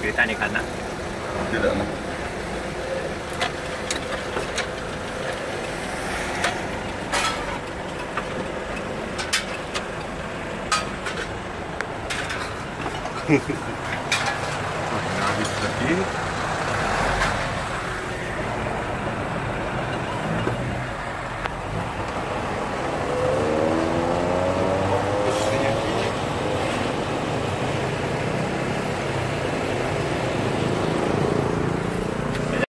kita nih karena Tidak. Wah, habis lagi.